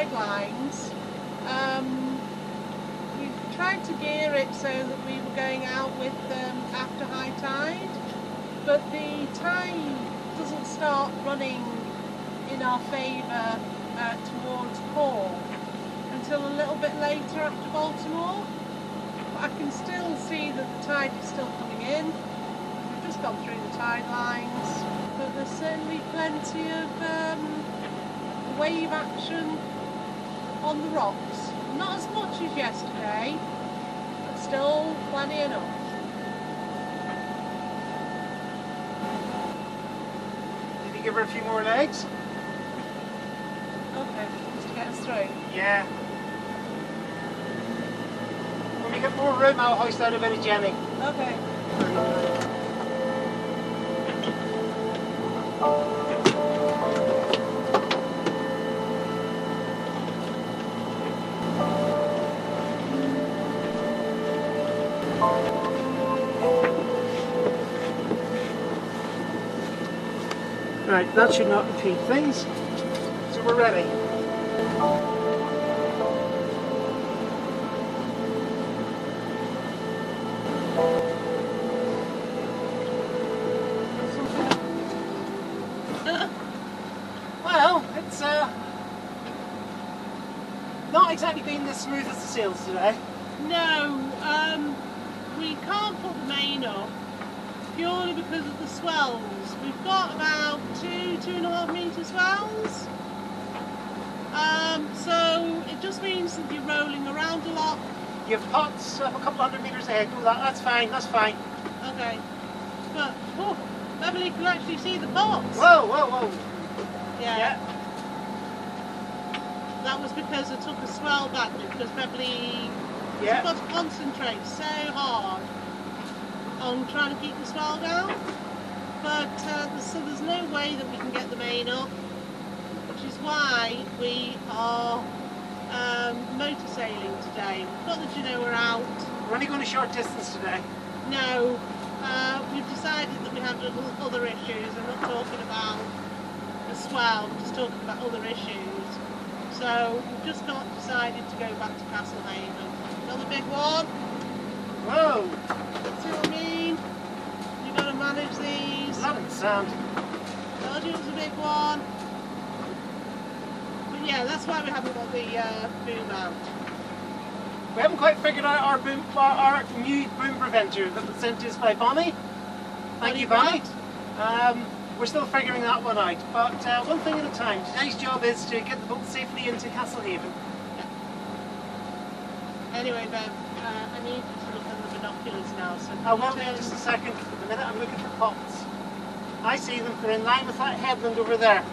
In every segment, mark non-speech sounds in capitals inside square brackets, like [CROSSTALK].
tide lines. Um, we tried to gear it so that we were going out with um, after high tide, but the tide doesn't start running in our favour uh, towards Cork until a little bit later after Baltimore. But I can still see that the tide is still coming in. We've just gone through the tide lines, but there's certainly plenty of um, wave action on the rocks. Not as much as yesterday, but still plenty enough. Did you give her a few more legs? Okay, just to get us through. Yeah. When we get more room, I'll hoist out a bit of Jenny. Okay. Right, that should not impede things. So we're ready. [LAUGHS] Well, it's uh, not exactly been as smooth as the sails today. No, um, we can't put the main up purely because of the swells. We've got about two, two and a half metre swells. Um, so it just means that you're rolling around a lot. You have pots up a couple hundred metres ahead. Do that. That's fine. That's fine. Okay. But, oh, Beverly can actually see the pots. Whoa, whoa, whoa. Yeah. Yeah. That was because I took a swell back because Beverly Yeah. You've got to concentrate so hard on trying to keep the swell down. But uh, so there's no way that we can get the main up, which is why we are um, motor sailing today. Not that you know we're out. We're only going a short distance today. No, uh, we've decided that we have little other issues. I'm not talking about the swell, I'm just talking about other issues. So we've just got decided to go back to Castlehaven. Another big one. Whoa. See what I mean? You've got to manage these. Loving the sound. Told you it was a big one. But yeah, that's why we haven't got the uh, boom out. We haven't quite figured out our boom, our, our new boom preventer that was sent to us by Bonnie. Thank you, Bonnie. Um, we're still figuring that one out, but uh, one thing at a time. Today's job is to get the boat safely into Castlehaven. Anyway, Bev, uh, I need to look at the binoculars now. So I will can do you in just a second. At the minute I'm looking for pots. I see them. They're in line with that headland over there.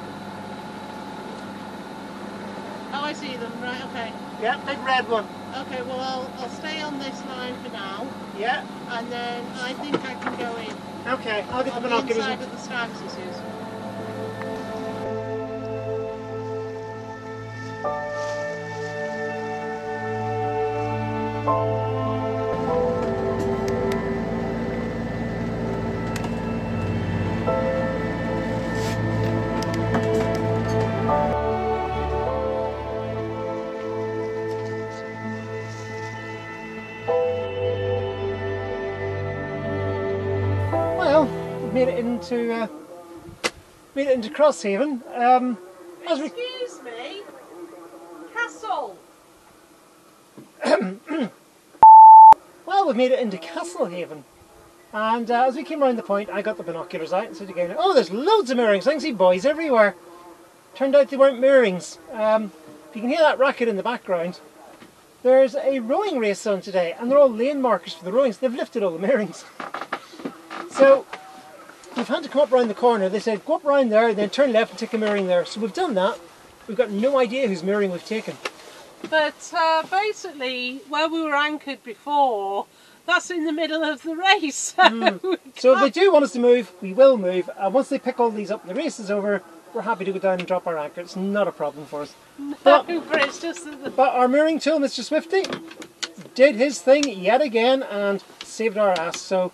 Oh, I see them. Right. Okay. Yeah, big red one. Okay. Well, I'll, I'll stay on this line for now, Yeah. and then I think I can go in Okay, I'll get the on the binoculars. inside of the stances. Made it into uh, made it into Crosshaven. Um, as we Excuse me, Castle. [COUGHS] well, we've made it into Castlehaven. And uh, as we came round the point, I got the binoculars out and said again, "Oh, there's loads of moorings. I can see buoys everywhere." Turned out they weren't moorings. Um, if you can hear that racket in the background, there's a rowing race on today, and they're all lane markers for the rowings. They've lifted all the moorings. So we've had to come up round the corner. They said, "Go up round there, then turn left and take a mooring there." So we've done that. We've got no idea whose mooring we've taken. But uh, basically, where we were anchored before, that's in the middle of the race. [LAUGHS] So, we So if they do want us to move, we will move. And once they pick all these up and the race is over, we're happy to go down and drop our anchor. It's not a problem for us. But, [LAUGHS] but it's just the but our mooring tool, Mr. Swifty, did his thing yet again and saved our ass. So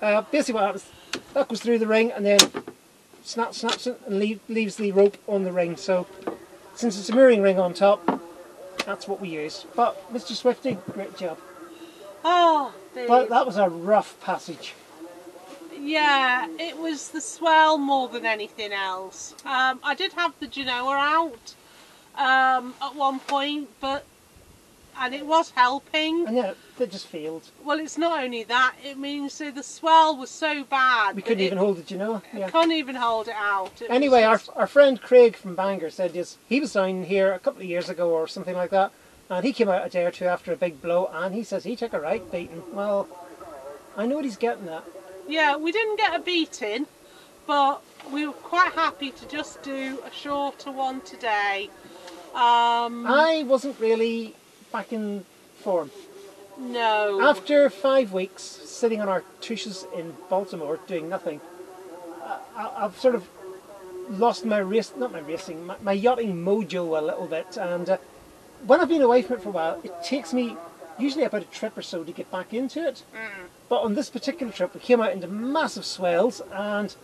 uh, basically what happens, that goes through the ring and then snap, snaps it and leave, leaves the rope on the ring. So since it's a mirroring ring on top, that's what we use. But Mr. Swifty, great job. Oh, But that was a rough passage. yeah, it was the swell more than anything else. Um, I did have the Genoa out um, at one point, but and it was helping. And yeah, they just failed. Well, it's not only that; it means so the swell was so bad. We couldn't it even hold it, you know. Yeah. Couldn't even hold it out. It Anyway, our, our friend Craig from Bangor said yes, he was down here a couple of years ago or something like that, and he came out a day or two after a big blow, and he says he took a right beating. Well, I know what he's getting at. Yeah, we didn't get a beating, but we were quite happy to just do a shorter one today. Um, I wasn't really back in form. no. After five weeks sitting on our tushes in Baltimore doing nothing, I, I- I've sort of lost my race, not my racing, my, my yachting mojo a little bit. And uh, when I've been away from it for a while, it takes me usually about a trip or so to get back into it. But on this particular trip, we came out into massive swells and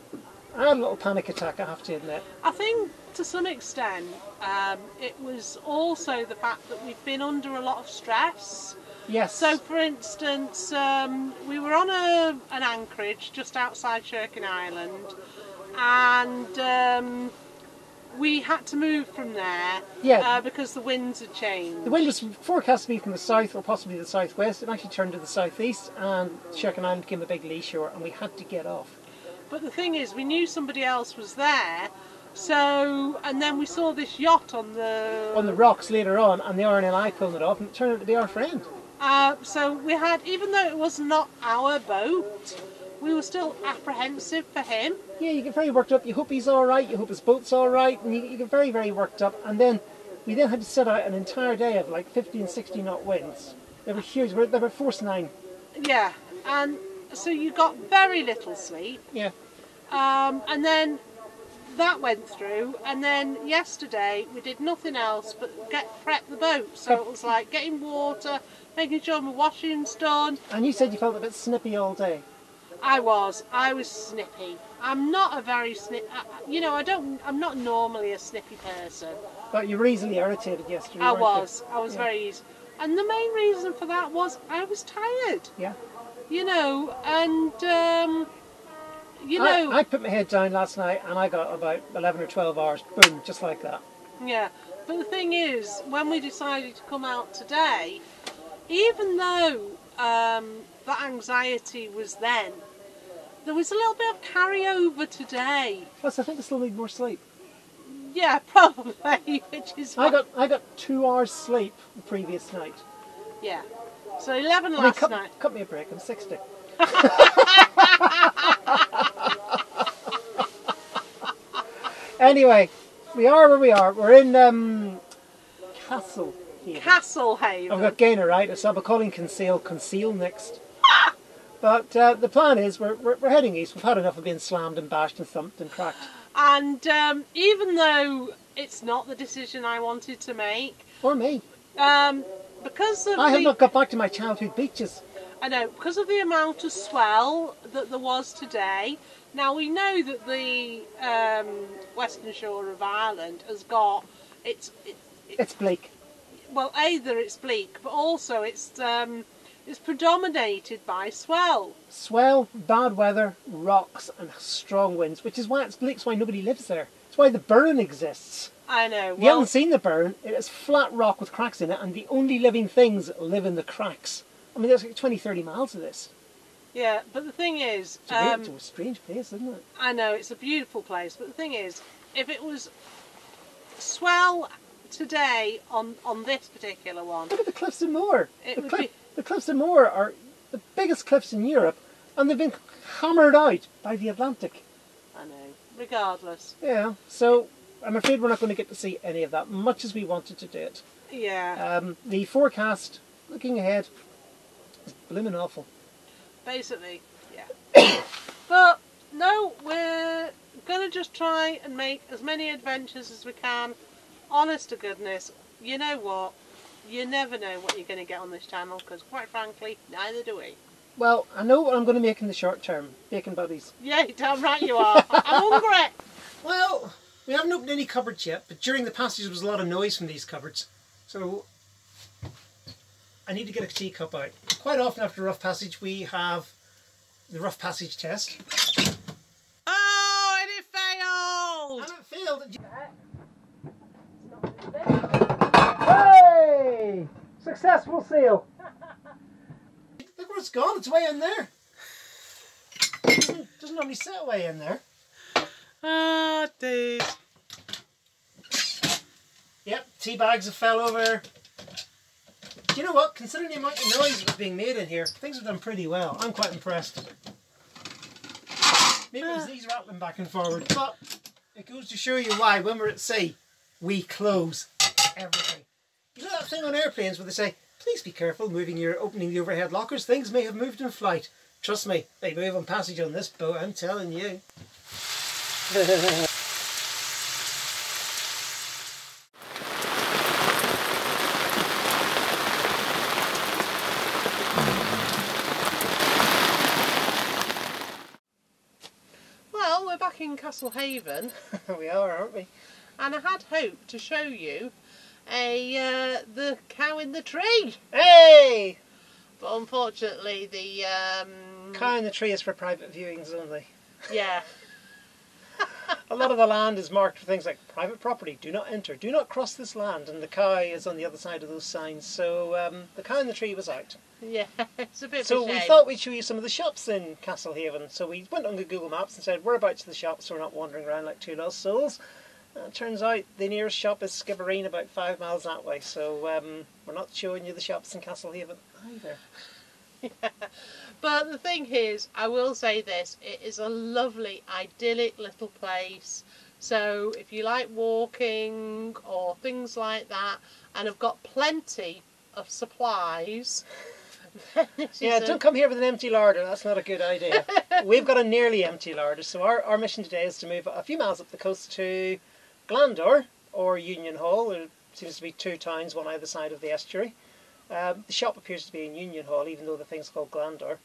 I had a little panic attack, I have to admit. I think to some extent um, it was also the fact that we've been under a lot of stress. Yes. So, for instance, um, we were on a, an anchorage just outside Sherkin Island, and um, we had to move from there Yeah. uh, because the winds had changed. The wind was forecast to be from the south or possibly the southwest. It actually turned to the southeast, and Sherkin Island became a big lee shore, and we had to get off. But the thing is, we knew somebody else was there, so and then we saw this yacht on the On the rocks later on, and the RNLI pulled it off, and it turned out to be our friend. Uh, so we had, even though it was not our boat, we were still apprehensive for him. Yeah, you get very worked up. You hope he's all right. You hope his boat's all right, and you, you get very, very worked up. And then we then had to sit out an entire day of like 50 and 60 knot winds. They were huge. They were force nine. Yeah, and so you got very little sleep. Yeah. Um, and then that went through, and then yesterday we did nothing else but get prep the boat. So it was like getting water, making sure my washing's done. And you said you felt a bit snippy all day. I was, I was snippy. I'm not a very snip. I- I- You know, I don't. I'm not normally a snippy person. But you were easily irritated yesterday. I weren't you? was. I was Yeah. very easy. And the main reason for that was I was tired. Yeah. You know, and um, you know, I, I put my head down last night, and I got about 11 or 12 hours. Boom, just like that. yeah. But the thing is, when we decided to come out today, even though um, the anxiety was then, there was a little bit of carryover today. Plus, I think I still need more sleep. Yeah, [LAUGHS] probably, which is I got I got two hours sleep the previous night. yeah. So eleven I mean, last cut, night. cut me a break. I'm 60. [LAUGHS] anyway, we are where we are. We're in um, Castle. Haven. Castle Haven. I've got Gainer right, so I'll be calling Conceal Conceal next. [LAUGHS] But uh, the plan is we're, we're, we're heading east. We've had enough of being slammed and bashed and thumped and cracked. And um, even though it's not the decision I wanted to make, Or me. um, because of I have the, not got back to my childhood beaches. I know because of the amount of swell that there was today. Now we know that the um, western shore of Ireland has got it's it, it, It's bleak. well either it's bleak, but also it's um, it's predominated by swell. Swell, bad weather, rocks, and strong winds, which is why it's bleak, it's why nobody lives there. It's why the Burren exists. I know. If you haven't seen the Burren, it is flat rock with cracks in it, and the only living things live in the cracks. I mean, there's like 20, 30 miles of this. yeah, but the thing is, It's a, um, a strange place, isn't it? I know it's a beautiful place, but the thing is, if it was swell today on on this particular one, Look at the Cliffs of Moher. It The, would cli- be- the Cliffs of Moher are the biggest cliffs in Europe, and they've been hammered out by the Atlantic. I know. Regardless, Yeah, so I'm afraid we're not going to get to see any of that, much as we wanted to do it. yeah. Um, the forecast, looking ahead, is blooming awful. basically, yeah. [COUGHS] but no, we're gonna just try and make as many adventures as we can. Honest to goodness, you know what? You never know what you're going to get on this channel because, quite frankly, neither do we. Well, I know what I'm going to make in the short term. Bacon buddies. Yeah, [LAUGHS] damn right you are. I'm hungry. [LAUGHS] Well, We haven't opened any cupboards yet, but during the passage there was a lot of noise from these cupboards. So I need to get a teacup out. Quite often after a rough passage we have the rough passage test. Oh, and it failed! And it failed. Hey! Successful seal. Look where it's gone. It's way in there. Doesn't, doesn't normally sit way in there. Ah. Yep, tea bags have fell over. Do you know what? Considering the amount of noise that's being made in here, things have done pretty well. I'm quite impressed. Maybe it was these rattling back and forward, but it goes to show you why when we're at sea, we close everything. You know that thing on airplanes where they say, please be careful moving your opening the overhead lockers, things may have moved in flight. Trust me, they move on passage on this boat, I'm telling you. [LAUGHS] Well, we're back in Castlehaven, [LAUGHS] we are, aren't we? and I had hoped to show you a uh, the cow in the tree, Hey! but unfortunately the um, Cow in the tree is for private viewings only. yeah [LAUGHS] A lot of the land is marked for things like private property, do not enter, do not cross this land, and the cow is on the other side of those signs. So um, the cow in the tree was out. yeah [LAUGHS] it's a bit So of a we thought we'd show you some of the shops in Castlehaven. So we went on Google Maps and said whereabouts are about to the shops so we're not wandering around like two lost souls. It turns out the nearest shop is Skibbereen, about five miles that way. So um, we're not showing you the shops in Castlehaven either. [LAUGHS] [LAUGHS] But the thing is, I will say this: it is a lovely, idyllic little place. So if you like walking or things like that, and have got plenty of supplies, [LAUGHS] Yeah, don't come here with an empty larder. That's not a good idea. [LAUGHS] We've got a nearly empty larder, so our, our mission today is to move a few miles up the coast to Glandore or Union Hall. There seems to be two towns, one either side of the estuary. Um, the shop appears to be in Union Hall, even though the thing's called Glandore.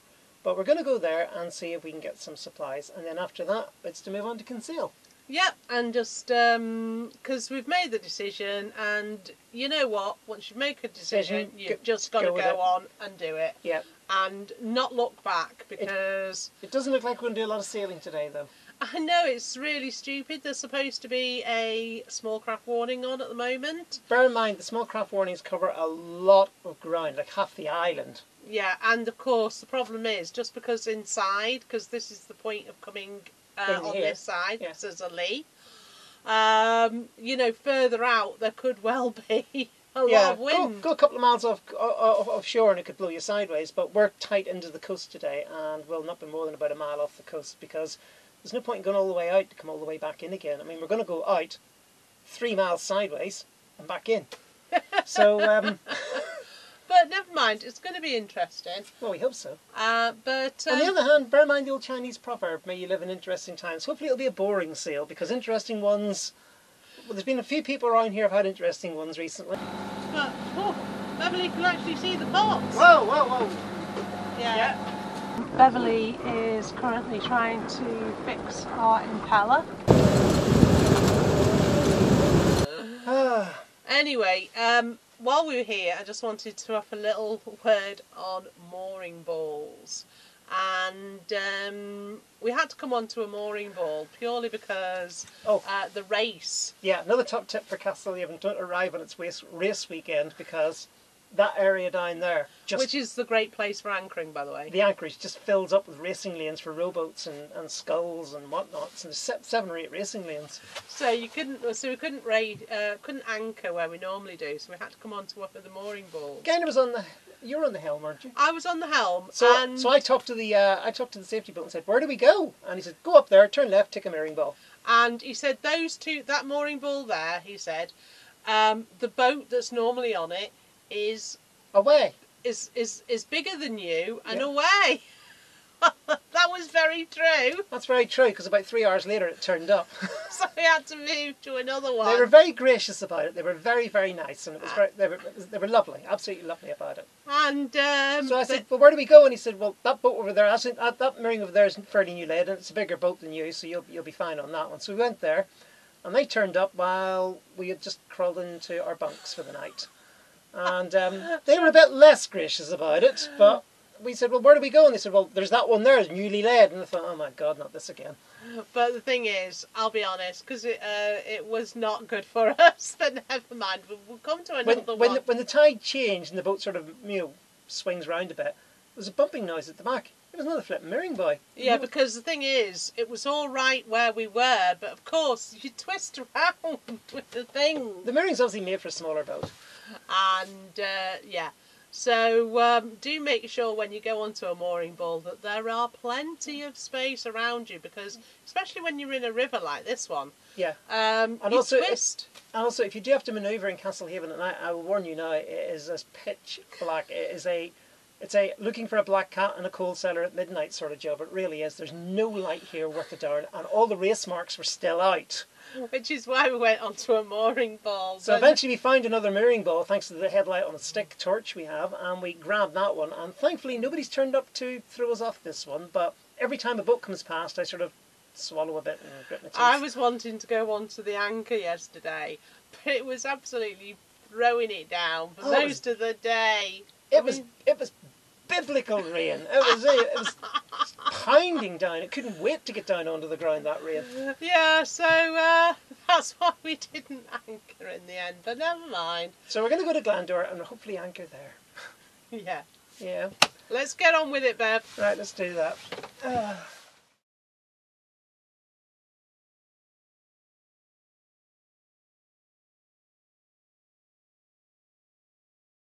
But we're going to go there and see if we can get some supplies, and then after that, it's to move on to Kinsale. Yep, and just um, because we've made the decision, and you know what? Once you make a decision, Decision, you've go- just got to go go on and do it, Yeah, and not look back because it doesn't look like we're going to do a lot of sailing today, though. I know it's really stupid. There's supposed to be a small craft warning on at the moment. Bear in mind, the small craft warnings cover a lot of ground, like half the island. Yeah, and of course the problem is just because inside, because this is the point of coming uh, on here, this side, yeah. there's a lee. Um, you know, further out there could [LAUGHS] well be a lot yeah, of go, wind. go a couple of miles off, off offshore and it could blow you sideways. But we're tight into the coast today, and we'll not be more than about a mile off the coast because there's no point in going all the way out to come all the way back in again. I mean, we're going to go out three miles sideways and back in. [LAUGHS] so, um, But never mind, it's going to be interesting. well, we hope so. Uh, but On the um, other hand, bear in mind the old Chinese proverb: "May you live in interesting times." Hopefully, it'll be a boring sail because interesting ones. Well, there's been a few people around here who've had interesting ones recently. but oh, Beverly can actually see the box. Whoa, whoa, whoa! yeah. Beverly is currently trying to fix our impeller. Ah, Anyway, um, while we were here, I just wanted to have a little word on mooring balls. And um, we had to come on to a mooring ball purely because Oh. uh, the race. Yeah, another top tip for Castlehaven: don't arrive on its race, race weekend because that area down there, just which is the great place for anchoring, by the way. the anchorage just fills up with racing lanes for rowboats and, and sculls and whatnot. So there's seven or eight racing lanes. So you couldn't, so we couldn't raid, uh, couldn't anchor where we normally do. So we had to come on to one of the mooring balls. Gainer was on the, you were on the helm, weren't you? I was on the helm, So, and so I talked to the uh, I talked to the safety boat and said, "Where do we go?" And he said, "Go up there, turn left, take a mooring ball." And he said those two, that mooring ball there, he said, um, the boat that's normally on it is Away. is is is bigger than you and Yeah. away. [LAUGHS] that was very true. [LAUGHS] That's very true because about three hours later it turned up. [LAUGHS] So we had to move to another one. they were very gracious about it. They were very very nice and it was very, they were they were lovely, absolutely lovely about it. and um, So I said, "Well, where do we go?" And he said, "Well, that boat over there, "Uh, that mooring over there is fairly new laid, and it's a bigger boat than you, so you'll you'll be fine on that one." So we went there, and they turned up while we had just crawled into our bunks for the night. And um, [LAUGHS] they were a bit less gracious about it, but we said, well, where do we go? And they said, well, there's that one there, newly laid. And I thought, oh my God, not this again. But the thing is, I'll be honest, because it uh, it was not good for [LAUGHS] us. But never mind, we'll, we'll come to When, another when, one. the, when the tide changed and the boat sort of, you know, swings round a bit, there was a bumping noise at the back. It was another flipping mirroring buoy. Yeah, because the thing is, it was all right where we were, but of course you twist [LAUGHS] around with the thing, The mirroring's obviously made for a smaller boat. And uh, yeah. So um, do make sure when you go onto a mooring ball that there are plenty of space around you, because especially when you're in a river like this one, Yeah. um, And also, twist. And also, if you do have to manoeuvre in Castlehaven at night, I will warn you now, it is as pitch black. It is a, it's a looking for a black cat in a coal cellar at midnight sort of job. It really is. There's no light here worth a darn, and all the race marks were still out. Which is why we went onto a mooring ball. So eventually we found another mooring ball thanks to the headlight on a stick torch we have, and we grabbed that one. And thankfully nobody's turned up to throw us off this one. But every time a boat comes past, I sort of swallow a bit and grit my teeth. I was wanting to go onto the anchor yesterday, but it was absolutely throwing it down for Oh, most of the day. It I was mean- it was biblical rain. It was it was pounding down. It couldn't wait to get down onto the ground. That rain. Yeah, so uh, [LAUGHS] that's why we didn't anchor in the end, but never mind. So we're going to go to Glandore and hopefully anchor there. [LAUGHS] Yeah. Yeah. Let's get on with it, Bev. Right. Let's do that. Ah.